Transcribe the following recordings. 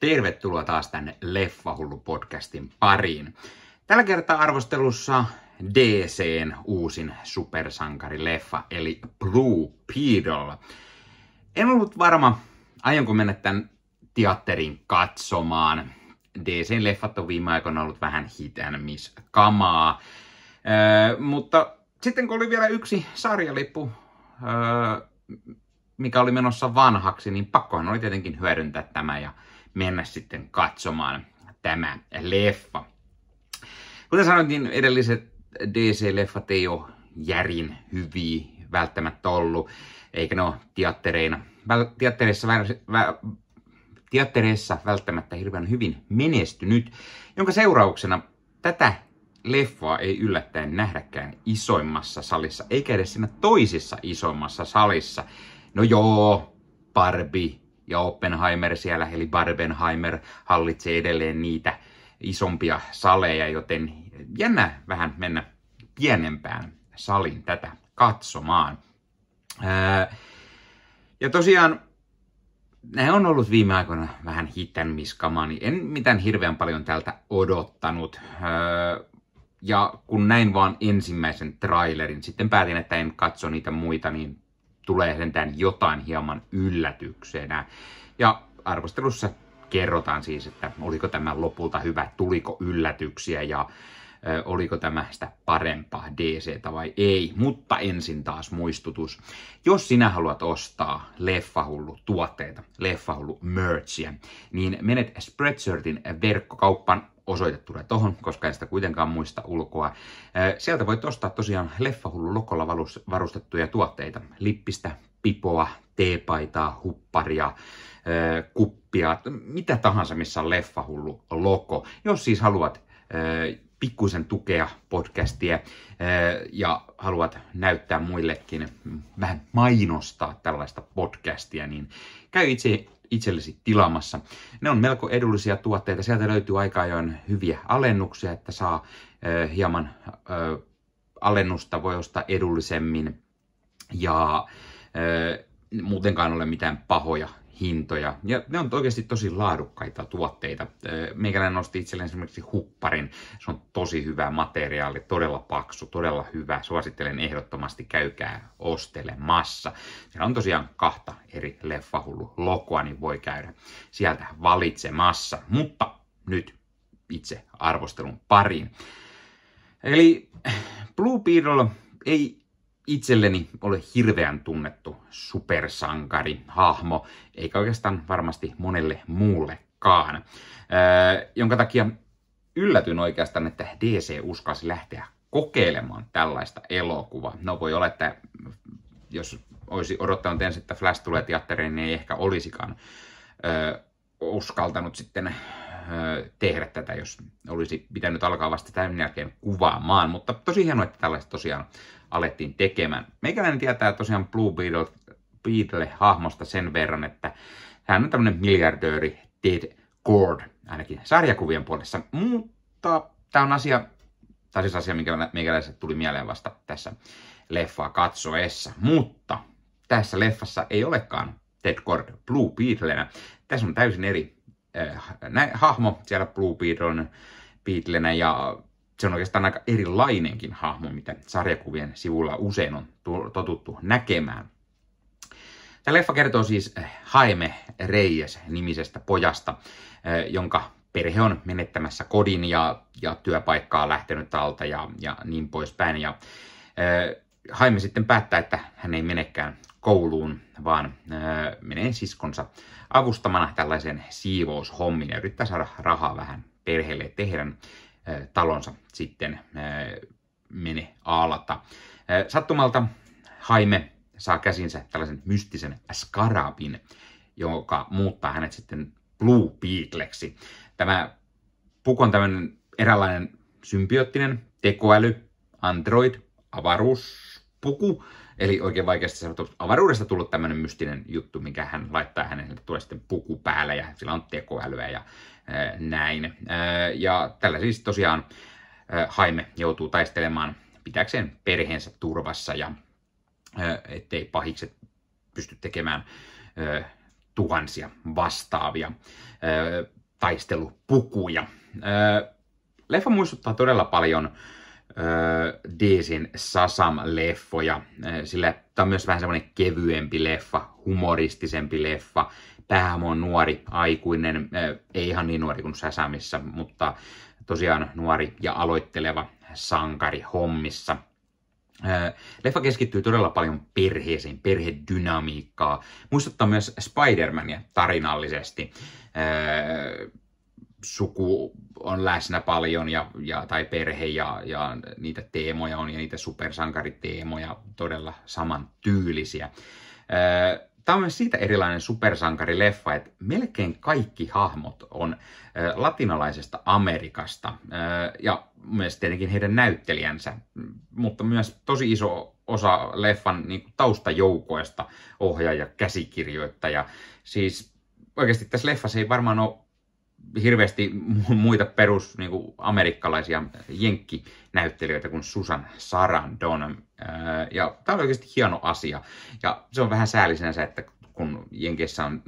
Tervetuloa taas tänne Leffahullu podcastin pariin. Tällä kertaa arvostelussa DCn uusin supersankarileffa, eli Blue Beetle. En ollut varma, aionko mennä tämän teatterin katsomaan. DCn leffat on viime aikoina ollut vähän hit and miss kamaa. Öö, mutta sitten kun oli vielä yksi sarjalippu, öö, mikä oli menossa vanhaksi, niin pakkohan oli tietenkin hyödyntää tämä ja mennä sitten katsomaan tämä leffa. Kuten sanoin, niin edelliset DC-leffat ei ole järin hyviä välttämättä ollut, eikä ne ole teattereina, teattereissa, teattereissa välttämättä hirveän hyvin menestynyt, jonka seurauksena tätä leffaa ei yllättäen nähdäkään isoimmassa salissa, eikä edes siinä toisissa isoimmassa salissa. No joo, Barbie ja Oppenheimer siellä, eli Barbenheimer hallitsee edelleen niitä isompia saleja, joten jännä vähän mennä pienempään salin tätä katsomaan. ja tosiaan ne on ollut viime aikoina vähän hitten miskamaa, niin en mitään hirveän paljon tältä odottanut. ja kun näin vaan ensimmäisen trailerin, sitten päätin, että en katso niitä muita, niin tulee sentään jotain hieman yllätyksenä. Ja arvostelussa kerrotaan siis, että oliko tämä lopulta hyvä, tuliko yllätyksiä ja oliko tämä sitä parempaa DCtä vai ei. Mutta ensin taas muistutus. Jos sinä haluat ostaa Leffahullu tuotteita, Leffahullu merchia, niin menet Spreadshirtin verkkokauppaan osoite tulee tohon, koska en sitä kuitenkaan muista ulkoa. Sieltä voit ostaa tosiaan Leffahullu lokolla varustettuja tuotteita. Lippistä, pipoa, teepaitaa, hupparia, kuppia, mitä tahansa, missä on Leffahullu loko. Jos siis haluat pikkuisen tukea podcastia ja haluat näyttää muillekin, vähän mainostaa tällaista podcastia, niin käy itse itsellesi tilaamassa. Ne on melko edullisia tuotteita. Sieltä löytyy aika ajoin hyviä alennuksia, että saa ö, hieman ö, alennusta, voi ostaa edullisemmin. Ja muutenkaan ole mitään pahoja hintoja. Ja ne on oikeasti tosi laadukkaita tuotteita. Meikäläinen nosti itselleen esimerkiksi hupparin. Se on tosi hyvä materiaali, todella paksu, todella hyvä. Suosittelen ehdottomasti, käykää ostelemassa. Siellä on tosiaan kahta eri leffahullu lokoa, niin voi käydä sieltä valitsemassa. Mutta nyt itse arvostelun pariin. Eli Blue Beetle ei itselleni ole hirveän tunnettu supersankari, hahmo, eikä oikeastaan varmasti monelle muullekaan. Öö, jonka takia yllätyin oikeastaan, että DC uskasi lähteä kokeilemaan tällaista elokuvaa. No voi olla, että jos olisi odottanut ensin, että Flash tulee teatteriin, niin ei ehkä olisikaan öö, uskaltanut sitten tehdä tätä, jos olisi pitänyt alkaa vasta tämän jälkeen kuvaamaan. Mutta tosi hienoa, että tällaista tosiaan alettiin tekemään. Meikäläinen tietää tosiaan Blue Beetle, Beetle-hahmosta sen verran, että hän on tämmöinen miljardööri Ted Cord, ainakin sarjakuvien puolessa. Mutta tämä on asia, tai siis asia, mikä meikäläiset tuli mieleen vasta tässä leffaa katsoessa. Mutta tässä leffassa ei olekaan Ted Cord Blue Beetlenä. Tässä on täysin eri äh, nä- hahmo siellä Blue Beetlen, Beetlenä ja se on oikeastaan aika erilainenkin hahmo, mitä sarjakuvien sivulla usein on totuttu näkemään. Tämä leffa kertoo siis eh, Jaime Reyes nimisestä pojasta, eh, jonka perhe on menettämässä kodin ja, ja työpaikkaa lähtenyt alta ja, ja niin poispäin. Ja, Jaime sitten päättää, että hän ei menekään kouluun, vaan menee siskonsa avustamana tällaisen siivoushommin ja yrittää saada rahaa vähän perheelle tehdä talonsa sitten mene alata. Sattumalta Haime saa käsinsä tällaisen mystisen skarabin, joka muuttaa hänet sitten Blue Beetleksi. Tämä puku on tämmöinen eräänlainen symbioottinen tekoäly, android, avaruuspuku, Eli oikein vaikeasti sanottu avaruudesta tullut tämmöinen mystinen juttu, mikä hän laittaa hänelle, tulee sitten puku päälle ja sillä on tekoälyä ja ää, näin. Ää, ja tällä siis tosiaan ää, Haime joutuu taistelemaan pitääkseen perheensä turvassa ja ää, ettei pahikset pysty tekemään ää, tuhansia vastaavia ö, taistelupukuja. Ö, leffa muistuttaa todella paljon DCin Sasam-leffoja, sillä tämä on myös vähän semmoinen kevyempi leffa, humoristisempi leffa. Päähahmo on nuori, aikuinen, ei ihan niin nuori kuin Sasamissa, mutta tosiaan nuori ja aloitteleva sankari hommissa. Leffa keskittyy todella paljon perheeseen, perhedynamiikkaa. Muistuttaa myös Spider-Mania tarinallisesti suku on läsnä paljon ja, ja, tai perhe ja, ja niitä teemoja on ja niitä supersankariteemoja todella samantyylisiä. Tämä on myös siitä erilainen supersankarileffa, että melkein kaikki hahmot on latinalaisesta Amerikasta ja myös tietenkin heidän näyttelijänsä, mutta myös tosi iso osa leffan niin taustajoukoista, ohjaaja, käsikirjoittaja. Siis oikeasti tässä leffassa ei varmaan ole hirveästi muita perus niin kuin amerikkalaisia jenkkinäyttelijöitä kuin Susan Sarandon. Ja tämä on oikeasti hieno asia. Ja se on vähän säällisenä että kun Jenkeissä on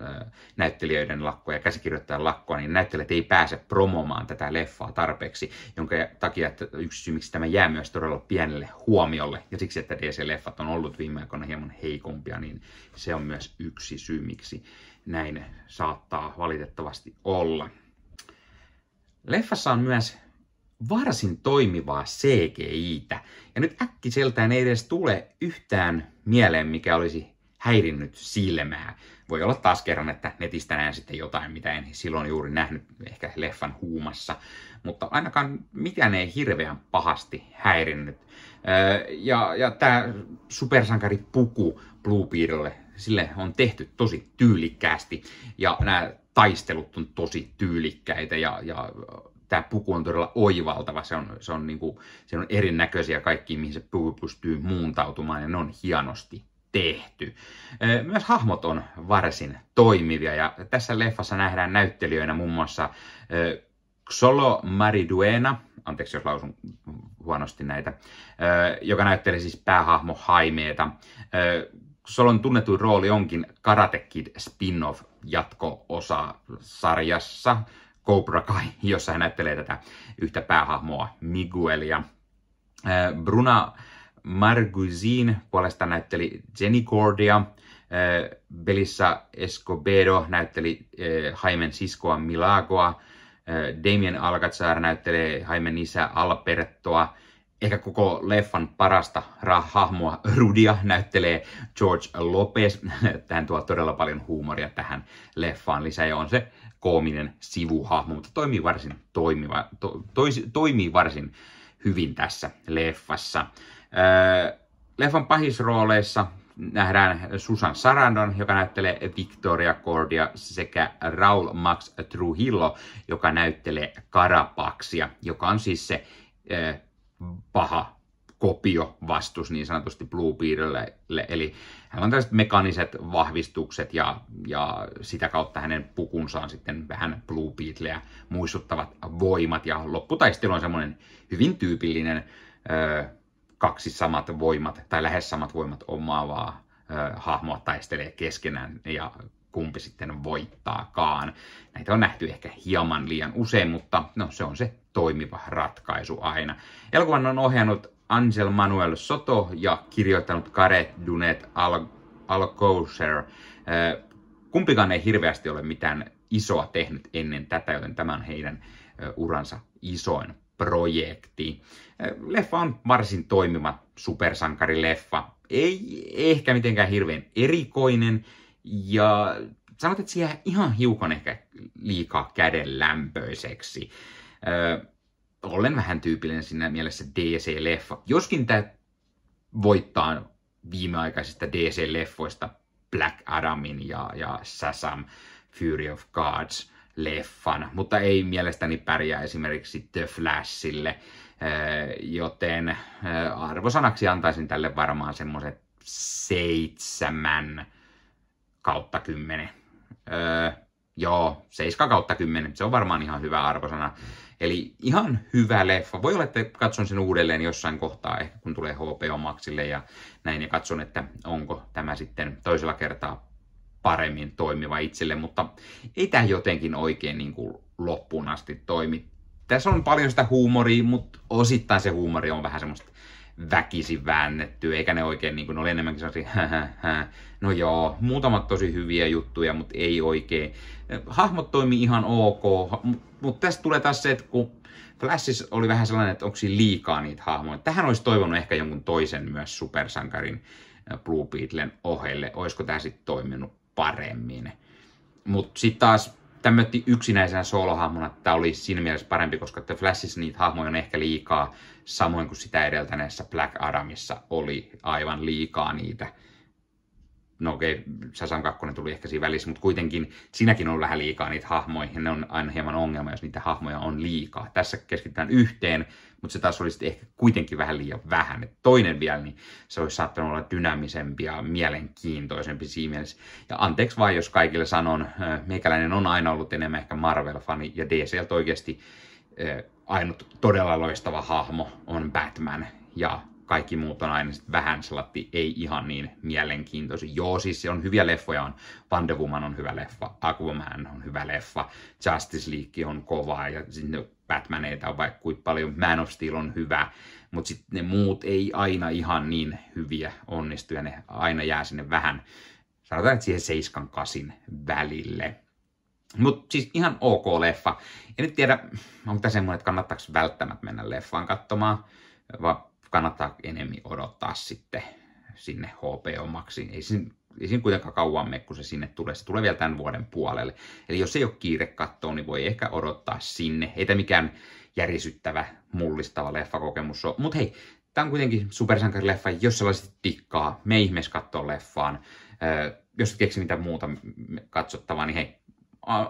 näyttelijöiden lakkoa ja käsikirjoittajan lakkoa, niin näyttelijät ei pääse promomaan tätä leffaa tarpeeksi, jonka takia että yksi syy, miksi tämä jää myös todella pienelle huomiolle, ja siksi, että DC-leffat on ollut viime aikoina hieman heikompia, niin se on myös yksi syy, miksi näin saattaa valitettavasti olla. Leffassa on myös varsin toimivaa CGI-tä. Ja nyt äkkiseltään ei edes tule yhtään mieleen, mikä olisi häirinnyt silmää. Voi olla taas kerran, että netistä näen sitten jotain, mitä en silloin juuri nähnyt ehkä leffan huumassa. Mutta ainakaan mikään ei hirveän pahasti häirinnyt. Ja, ja tämä supersankari puku Bluebeardille, sille on tehty tosi tyylikkäästi. Ja nämä taistelut on tosi tyylikkäitä ja, ja tämä puku on todella oivaltava. Se on, se on, niin kuin, se on erinäköisiä kaikki, mihin se puku pystyy muuntautumaan ja ne on hienosti tehty. Myös hahmot on varsin toimivia ja tässä leffassa nähdään näyttelijöinä muun muassa Xolo Mariduena, anteeksi jos lausun huonosti näitä, joka näyttelee siis päähahmo Haimeeta. Solon tunnetuin rooli onkin Karate Kid spin-off jatko-osa sarjassa Cobra Kai, jossa hän näyttelee tätä yhtä päähahmoa Miguelia. Bruna Marguzin puolesta näytteli Jenny Cordia. Belissa Escobedo näytteli Haimen siskoa Milagoa. Damien Alcazar näyttelee Haimen isä Albertoa ehkä koko leffan parasta hahmoa Rudia näyttelee George Lopez. Tähän tuo todella paljon huumoria tähän leffaan lisää ja on se koominen sivuhahmo, mutta toimii varsin, toimiva, to, tois, toimii varsin hyvin tässä leffassa. Öö, leffan pahisrooleissa nähdään Susan Sarandon, joka näyttelee Victoria Cordia, sekä Raul Max Trujillo, joka näyttelee Karapaksia, joka on siis se öö, paha kopio vastus niin sanotusti Bluebeardille. Eli hän on tällaiset mekaniset vahvistukset ja, ja sitä kautta hänen pukunsa on sitten vähän Bluebeardleä muistuttavat voimat. Ja lopputaistelu on semmoinen hyvin tyypillinen ö, kaksi samat voimat tai lähes samat voimat omaavaa ö, hahmoa taistelee keskenään ja kumpi sitten voittaakaan. Näitä on nähty ehkä hieman liian usein, mutta no, se on se toimiva ratkaisu aina. Elokuvan on ohjannut Angel Manuel Soto ja kirjoittanut Karet Dunet Al- Alcocer. Kumpikaan ei hirveästi ole mitään isoa tehnyt ennen tätä, joten tämä on heidän uransa isoin projekti. Leffa on varsin toimiva supersankarileffa. Ei ehkä mitenkään hirveän erikoinen, ja sanot, että siellä ihan hiukan ehkä liikaa kädenlämpöiseksi. Öö, olen vähän tyypillinen siinä mielessä DC-leffa. Joskin tämä voittaa viimeaikaisista DC-leffoista Black Adamin ja, ja Sasam Fury of Gods leffan, mutta ei mielestäni pärjää esimerkiksi The Flashille, joten arvosanaksi antaisin tälle varmaan semmoiset seitsemän kautta 10. Öö, joo, 7 kautta 10. Se on varmaan ihan hyvä arvosana. Eli ihan hyvä leffa. Voi olla, että katson sen uudelleen jossain kohtaa, ehkä kun tulee HBO Maxille ja näin, ja katson, että onko tämä sitten toisella kertaa paremmin toimiva itselle, mutta ei tämä jotenkin oikein niin kuin loppuun asti toimi. Tässä on paljon sitä huumoria, mutta osittain se huumori on vähän semmoista väkisin väännetty, eikä ne oikein, niin kuin, ne oli enemmänkin sellaisia, no joo, muutamat tosi hyviä juttuja, mutta ei oikein. Hahmot toimii ihan ok, mutta tästä tulee taas se, että kun Flashissa oli vähän sellainen, että onko siinä liikaa niitä hahmoja. Tähän olisi toivonut ehkä jonkun toisen myös supersankarin Blue Beetlen ohelle. Olisiko tämä sitten toiminut paremmin? Mutta sitten taas tämmötti yksinäisenä soolohahmona, että tämä oli siinä mielessä parempi, koska The Flashissa niitä hahmoja on ehkä liikaa, samoin kuin sitä edeltäneessä Black Adamissa oli aivan liikaa niitä no okei, okay, Sasan 2 tuli ehkä siinä välissä, mutta kuitenkin siinäkin on vähän liikaa niitä hahmoja, ja ne on aina hieman ongelma, jos niitä hahmoja on liikaa. Tässä keskitytään yhteen, mutta se taas olisi ehkä kuitenkin vähän liian vähän. Et toinen vielä, niin se olisi saattanut olla dynaamisempi ja mielenkiintoisempi siinä mielessä. Ja anteeksi vain, jos kaikille sanon, meikäläinen on aina ollut enemmän ehkä Marvel-fani, ja DCltä oikeasti ainut todella loistava hahmo on Batman, ja kaikki muut on aina vähän sellainen, ei ihan niin mielenkiintoisia. Joo, siis on hyviä leffoja, on Wonder Woman on hyvä leffa, Aquaman on hyvä leffa, Justice League on kova ja sitten Batmaneita on vaikka kuinka paljon, Man of Steel on hyvä, mutta sitten ne muut ei aina ihan niin hyviä onnistu ja ne aina jää sinne vähän, sanotaan, että siihen 7 kasin välille. Mutta siis ihan ok leffa. En nyt tiedä, onko tämä semmoinen, että kannattaako välttämättä mennä leffaan katsomaan, vai kannattaa enemmän odottaa sitten sinne HBO-maksi. Ei siinä, ei siinä kuitenkaan kauan mene, kun se sinne tulee. Se tulee vielä tämän vuoden puolelle. Eli jos ei ole kiire katsoa, niin voi ehkä odottaa sinne. Ei tämä mikään järisyttävä, mullistava leffakokemus ole. Mutta hei, tämä on kuitenkin supersankarileffa. Jos sellaiset tikkaa, me ihmeessä katsoa leffaan. jos et keksi mitään muuta katsottavaa, niin hei,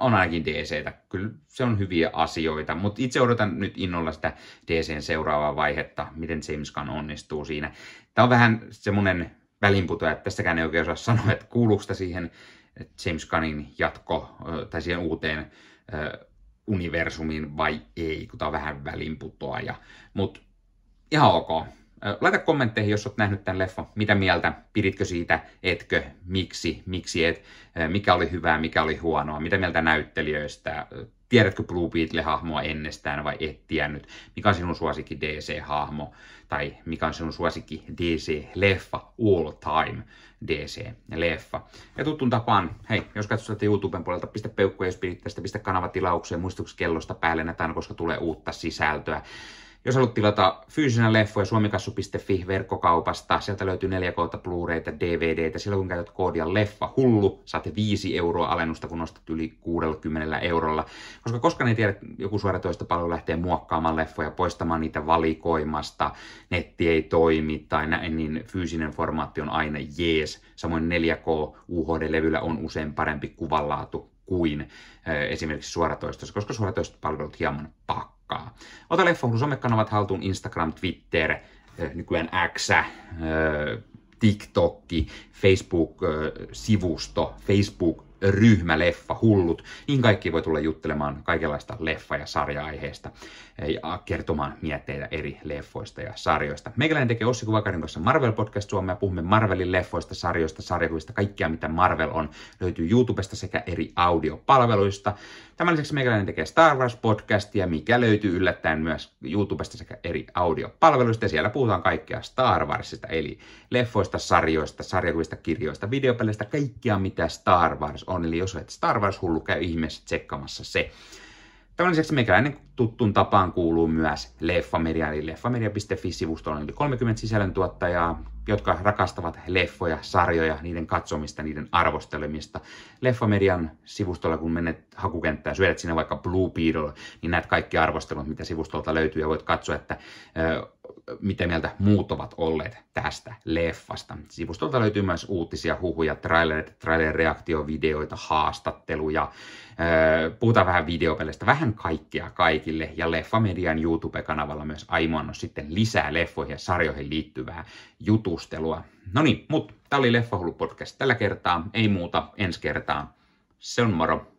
on ainakin DCtä. Kyllä se on hyviä asioita, mutta itse odotan nyt innolla sitä DCn seuraavaa vaihetta, miten James Gunn onnistuu siinä. Tämä on vähän semmoinen välinputo, että tästäkään ei oikein osaa sanoa, että kuuluuko sitä siihen James Gunnin jatko tai siihen uuteen universumiin vai ei, kun tämä on vähän välinputoaja. Mutta ihan ok. Laita kommentteihin, jos olet nähnyt tämän leffan. Mitä mieltä? Piditkö siitä? Etkö? Miksi? Miksi et? Mikä oli hyvää? Mikä oli huonoa? Mitä mieltä näyttelijöistä? Tiedätkö Blue Beetle-hahmoa ennestään vai et tiennyt? Mikä on sinun suosikki DC-hahmo? Tai mikä on sinun suosikki DC-leffa? All time DC-leffa. Ja tuttuun tapaan, hei, jos katsot YouTuben puolelta, pistä peukkuja, jos pidit tästä, pistä kanavatilaukseen, muistuksi kellosta päälle näitä, koska tulee uutta sisältöä. Jos haluat tilata fyysisenä leffoja suomikassu.fi verkkokaupasta, sieltä löytyy 4K Blu-rayta, DVDtä. Silloin kun käytät koodia leffa hullu, saat 5 euroa alennusta, kun nostat yli 60 eurolla. Koska koska ne tiedä, joku palvelu lähtee muokkaamaan leffoja, poistamaan niitä valikoimasta, netti ei toimi tai näin, niin fyysinen formaatti on aina jees. Samoin 4K UHD-levyllä on usein parempi kuvanlaatu kuin esimerkiksi suoratoistossa, koska suoratoistopalvelut hieman pakko porukkaa. Ota Leffohullu somekanavat haltuun Instagram, Twitter, nykyään X, TikTok, Facebook-sivusto, Facebook ryhmä Leffa Hullut. Niin kaikki voi tulla juttelemaan kaikenlaista leffa- ja sarja-aiheesta ja kertomaan mietteitä eri leffoista ja sarjoista. Meikäläinen tekee Ossi Kuvakarin kanssa Marvel Podcast Suomea. Puhumme Marvelin leffoista, sarjoista, sarjakuvista, kaikkia mitä Marvel on. Löytyy YouTubesta sekä eri audiopalveluista. Tämän lisäksi meikäläinen tekee Star Wars Podcastia, mikä löytyy yllättäen myös YouTubesta sekä eri audiopalveluista. Ja siellä puhutaan kaikkea Star Warsista, eli leffoista, sarjoista, sarjakuvista, kirjoista, videopeleistä, kaikkia mitä Star Wars on. Eli jos olet Star Wars-hullu, käy ihmeessä tsekkaamassa se. Tämän lisäksi meikäläinen tuttuun tapaan kuuluu myös Leffamedia, eli leffamedia.fi-sivustolla on yli 30 sisällöntuottajaa, jotka rakastavat leffoja, sarjoja, niiden katsomista, niiden arvostelemista. Leffamedian sivustolla, kun menet hakukenttään, syödät sinne vaikka Blue Beetle, niin näet kaikki arvostelut, mitä sivustolta löytyy, ja voit katsoa, että mitä mieltä muut ovat olleet tästä leffasta. Sivustolta löytyy myös uutisia, huhuja, trailereita, trailer-reaktiovideoita, haastatteluja. Puhutaan vähän videopeleistä, vähän kaikkea kaikille. Ja Leffamedian YouTube-kanavalla myös aimoannos sitten lisää leffoihin ja sarjoihin liittyvää jutustelua. No niin, mutta tämä oli Leffahullu podcast tällä kertaa. Ei muuta, ensi kertaa. Se on moro.